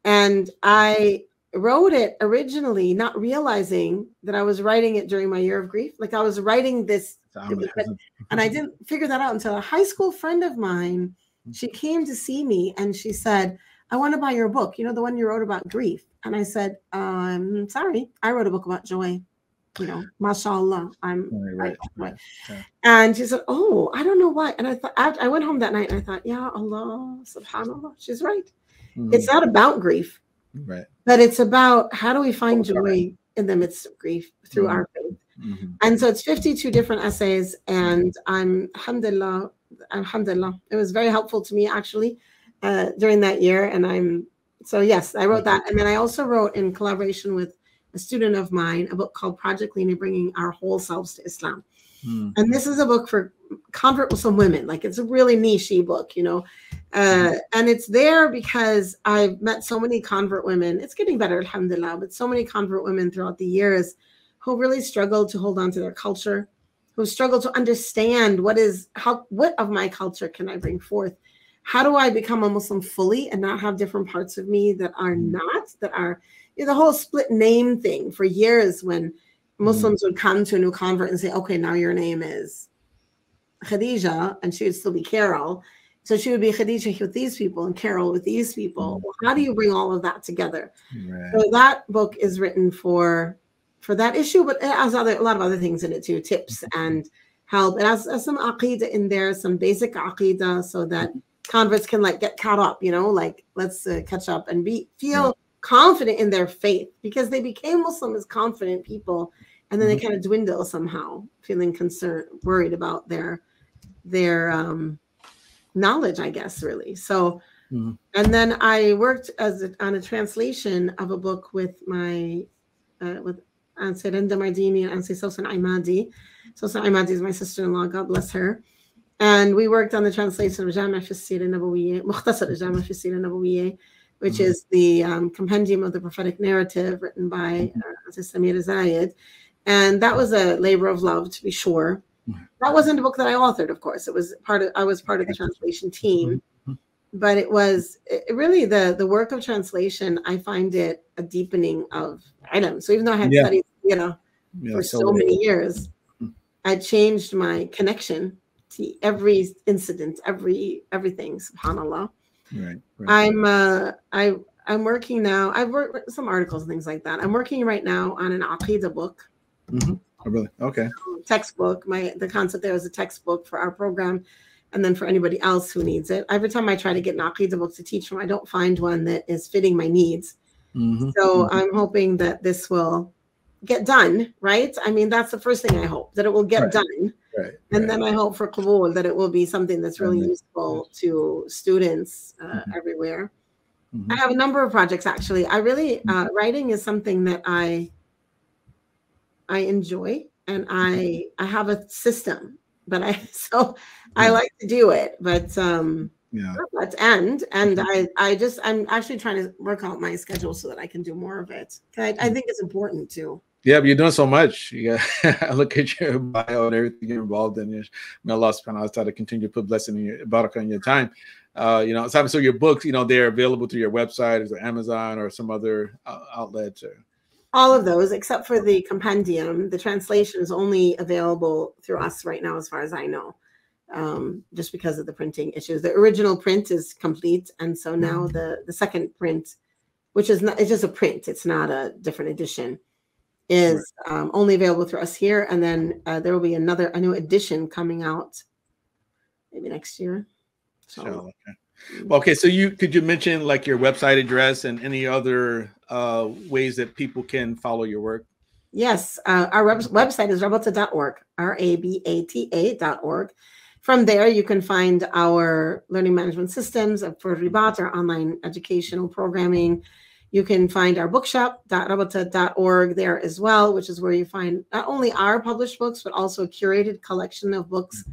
and I wrote it originally not realizing that I was writing it during my year of grief. Like I was writing this, and I didn't figure that out until a high school friend of mine. She came to see me and she said, I want to buy your book, you know, the one you wrote about grief. And I said, um, sorry, I wrote a book about joy. You know, mashallah, I'm right, right, right. And she said, Oh, I don't know why. And I thought I went home that night and I thought, Yeah, Allah, subhanAllah, she's right. Mm-hmm. It's not about grief. Right. But it's about how do we find joy in the midst of grief through mm-hmm. our faith. Mm-hmm. And so it's 52 different essays. And I'm, alhamdulillah, alhamdulillah, it was very helpful to me actually uh, during that year. And I'm, so yes, I wrote that. And then I also wrote in collaboration with a student of mine a book called Project Lena Bringing Our Whole Selves to Islam. Mm-hmm. And this is a book for convert Muslim women. Like it's a really niche book, you know. Uh, and it's there because I've met so many convert women. It's getting better, alhamdulillah, but so many convert women throughout the years who really struggled to hold on to their culture, who struggle to understand what is how what of my culture can I bring forth? How do I become a Muslim fully and not have different parts of me that are mm. not, that are you know, the whole split name thing for years when mm. Muslims would come to a new convert and say, okay, now your name is Khadija, and she would still be Carol so she would be Khadija with these people and Carol with these people. Mm. Well, how do you bring all of that together? Right. So that book is written for for that issue, but it has other a lot of other things in it too, tips mm-hmm. and help. It has, has some aqidah in there, some basic aqidah, so that converts can like get caught up. You know, like let's uh, catch up and be feel yeah. confident in their faith because they became Muslim as confident people, and then mm-hmm. they kind of dwindle somehow, feeling concerned, worried about their their um knowledge, I guess, really. So, mm-hmm. and then I worked as a, on a translation of a book with my uh, with Anse Renda Mardini and Anse Sosan Imadi. Sosan Imadi is my sister-in-law. God bless her. And we worked on the translation of Jami' fi Sira Nabawiyya, Mukhtasar Jami' fi Sira Nabawiyya, which mm-hmm. is the um, compendium of the prophetic narrative written by uh, Samir Zayed. And that was a labor of love, to be sure. That wasn't a book that I authored, of course. It was part of I was part of the translation team, mm-hmm. but it was it really the the work of translation. I find it a deepening of items. So even though I had yeah. studied, you know, yeah, for so, many years, mm-hmm. I changed my connection every incident, every everything. Subhanallah. Right. right. I'm uh I I'm working now. I've worked some articles and things like that. I'm working right now on an Aqidah book. Mm-hmm. Oh, really? Okay. Textbook. My the concept there is a textbook for our program, and then for anybody else who needs it. Every time I try to get an Aqidah book to teach from, I don't find one that is fitting my needs. Mm-hmm. So mm-hmm. I'm hoping that this will get done, right? I mean, that's the first thing I hope that it will get right. done. Right. And right. then I hope for qabul that it will be something that's really mm-hmm. useful to students uh, mm-hmm. everywhere. I have a number of projects actually. I really, uh, writing is something that I I enjoy and I I have a system, but I [laughs] so I like to do it, but um yeah let's end and i i just i'm actually trying to work out my schedule so that i can do more of it I, I think it's important too yeah, but you're doing so much. You got, I [laughs] look at your bio and everything you're involved in. May Allah subhanahu wa ta'ala to continue to put blessing in your barakah in your time. Uh, you know, so your books, you know, they're available through your website, or Amazon or some other uh, outlet. Or... All of those, except for the compendium, the translation is only available through us right now, as far as I know, um, just because of the printing issues. The original print is complete, and so now mm-hmm. the the second print, which is not, it's just a print, it's not a different edition. Is um, only available through us here, and then uh, there will be another a new edition coming out maybe next year. So, okay. Mm. okay, so you could you mention like your website address and any other uh, ways that people can follow your work? Yes, uh, our web- website is rabata.org, R A B A T A.org. From there, you can find our learning management systems for Ribat, our online educational programming. You can find our bookshop.rabata.org there as well, which is where you find not only our published books, but also a curated collection of books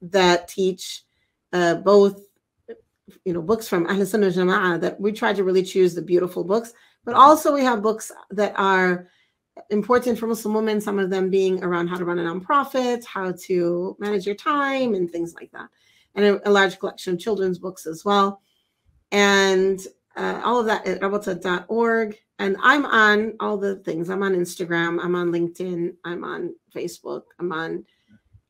that teach uh, both, you know, books from Ahl Sunnah Jama'ah that we try to really choose the beautiful books, but also we have books that are important for Muslim women, some of them being around how to run a nonprofit, how to manage your time, and things like that. And a, a large collection of children's books as well. And uh, all of that at rabata.org. And I'm on all the things. I'm on Instagram, I'm on LinkedIn, I'm on Facebook, I'm on,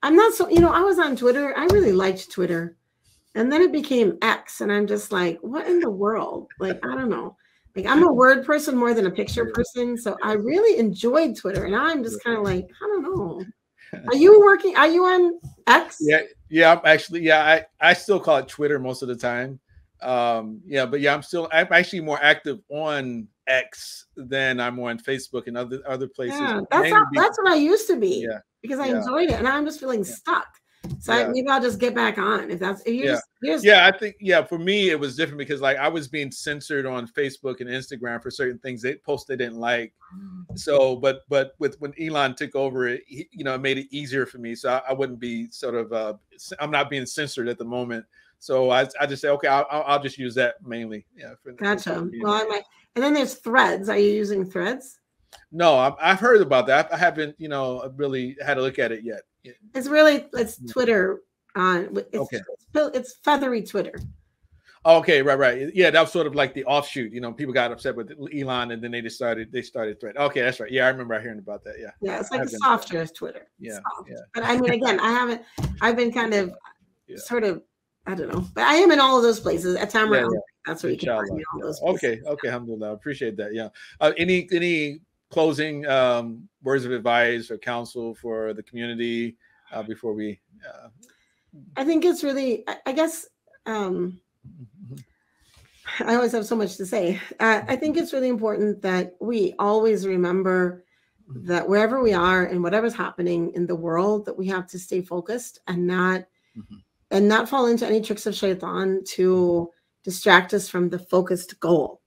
I'm not so, you know, I was on Twitter. I really liked Twitter. And then it became X. And I'm just like, what in the world? Like, I don't know. Like I'm a word person more than a picture person, so I really enjoyed Twitter, and I'm just kind of like, I don't know. [laughs] Are you working? Are you on X? Yeah, yeah. I'm actually, yeah. I I still call it Twitter most of the time. Um, yeah, but yeah, I'm still. I'm actually more active on X than I'm on Facebook and other other places. Yeah, that's how, that's what I used to be. Yeah, because I yeah. enjoyed it, and I'm just feeling yeah. stuck. So yeah. I, maybe I'll just get back on if that's if you yeah. just, just yeah. I think yeah. For me, it was different because like I was being censored on Facebook and Instagram for certain things they post they didn't like. Mm. So, but but with when Elon took over, it he, you know it made it easier for me. So I, I, wouldn't be sort of uh I'm not being censored at the moment. So I, I just say okay, I'll, I'll just use that mainly. Yeah. For, gotcha. For well, I might. And then there's Threads. Are you using Threads? No, I've, I've heard about that. I haven't, you know, really had a look at it yet. It's really it's mm-hmm. Twitter uh, on. It's, okay. It's, feathery Twitter. Okay, right, right. Yeah, that was sort of like the offshoot. You know, people got upset with Elon, and then they decided they started thread. Okay, that's right. Yeah, I remember hearing about that. Yeah. Yeah, it's like a uh, softer Twitter. Yeah, Soft. yeah. But I mean, again, I haven't. I've been kind of, yeah. sort of, I don't know, but I am in all of those places. At time yeah, yeah. that's where you can find me. All those places. Okay, okay, alhamdulillah. I appreciate that. Yeah. Uh, any any closing um, words of advice or counsel for the community uh, before we? Uh... I think it's really, I, guess, um, I always have so much to say. Uh, I think it's really important that we always remember that wherever we are and whatever's happening in the world, that we have to stay focused and not mm-hmm. And not fall into any tricks of shaitan to distract us from the focused goal.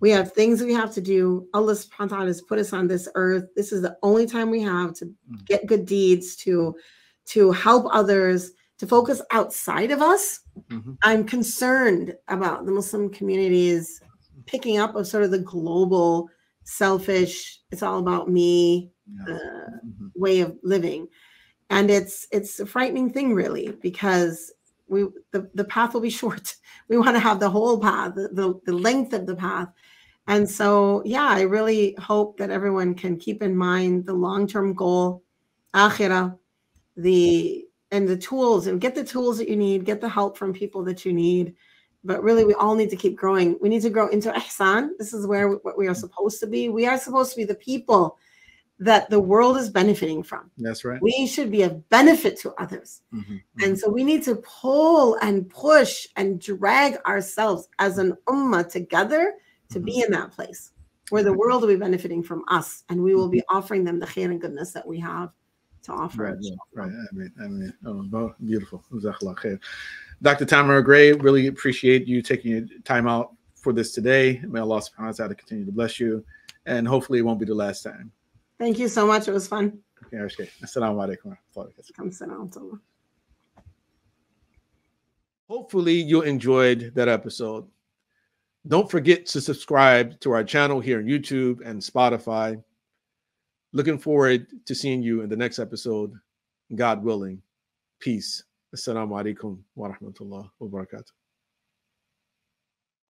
We have things we have to do. Allah subhanahu wa ta'ala has put us on this earth. This is the only time we have to mm-hmm. get good deeds, to to help others, to focus outside of us. Mm-hmm. I'm concerned about the Muslim communities picking up of sort of the global, selfish, it's all about me uh, mm-hmm. way of living. And it's it's a frightening thing, really, because we the, the path will be [laughs] short. We want to have the whole path, the, the, the length of the path. And so, yeah, I really hope that everyone can keep in mind the long-term goal, akhirah, the and the tools and get the tools that you need, get the help from people that you need. But really, we all need to keep growing. We need to grow into ihsan. This is where what we are supposed to be. We are supposed to be the people that the world is benefiting from. That's right. We should be a benefit to others. Mm-hmm, mm-hmm. And so we need to pull and push and drag ourselves as an ummah together to mm-hmm. be in that place where the world will be benefiting from us and we will be mm-hmm. offering them the khair and goodness that we have to offer. Right, yeah, right. I mean, I mean, oh, beautiful. Dr. Tamara Gray, really appreciate you taking your time out for this today. May Allah subhanahu wa ta'ala continue to bless you. And hopefully it won't be the last time. Thank you so much. It was fun. Okay, Assalamu alaikum. Hopefully you enjoyed that episode. Don't forget to subscribe to our channel here on YouTube and Spotify. Looking forward to seeing you in the next episode. God willing. Peace. Assalamu alaikum wa rahmatullah wa barakatuh.